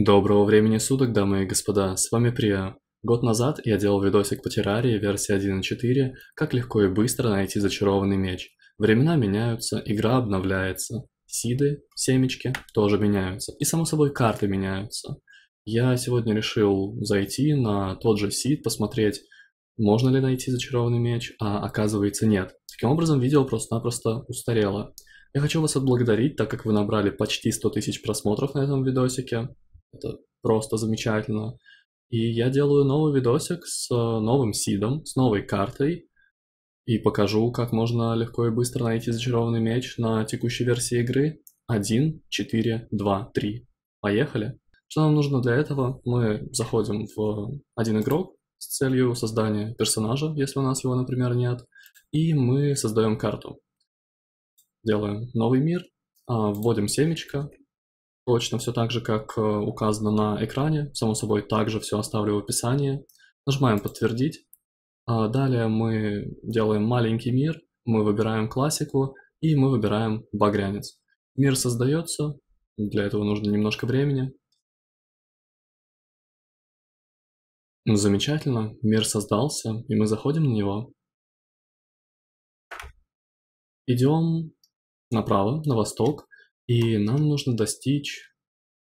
Доброго времени суток, дамы и господа, с вами Прия. Год назад я делал видосик по террарии версии 1.4, как легко и быстро найти зачарованный меч. Времена меняются, игра обновляется, сиды, семечки тоже меняются, и само собой карты меняются. Я сегодня решил зайти на тот же сид, посмотреть, можно ли найти зачарованный меч, а оказывается нет. Таким образом, видео просто-напросто устарело. Я хочу вас отблагодарить, так как вы набрали почти 100 тысяч просмотров на этом видосике. Это просто замечательно. И я делаю новый видосик с э, новым сидом, с новой картой. И покажу, как можно легко и быстро найти зачарованный меч на текущей версии игры 1, 4, 2, 3. Поехали! Что нам нужно для этого? Мы заходим в один игрок с целью создания персонажа, если у нас его, например, нет. И мы создаем карту. Делаем новый мир, а, вводим семечко, Точно все так же, как э, указано на экране. Само собой, также все оставлю в описании. Нажимаем «Подтвердить». А далее мы делаем маленький мир, мы выбираем классику и мы выбираем багрянец. Мир создается, для этого нужно немножко времени. Замечательно, мир создался, и мы заходим на него. Идем направо, на восток, и нам нужно достичь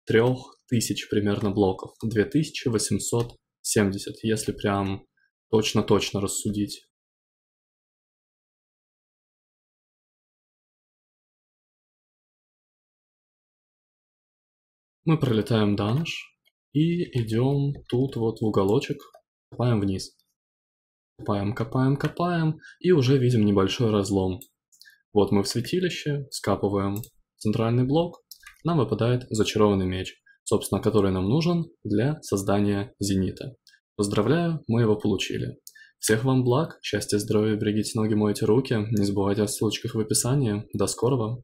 3000 примерно блоков. 2870, если прям точно-точно рассудить. Мы пролетаем данж и идем тут вот в уголочек, копаем вниз. Копаем, копаем, копаем и уже видим небольшой разлом. Вот мы в святилище, скапываем центральный блок, нам выпадает зачарованный меч, собственно, который нам нужен для создания зенита. Поздравляю, мы его получили. Всех вам благ, счастья, здоровья, берегите ноги, мойте руки, не забывайте о ссылочках в описании. До скорого!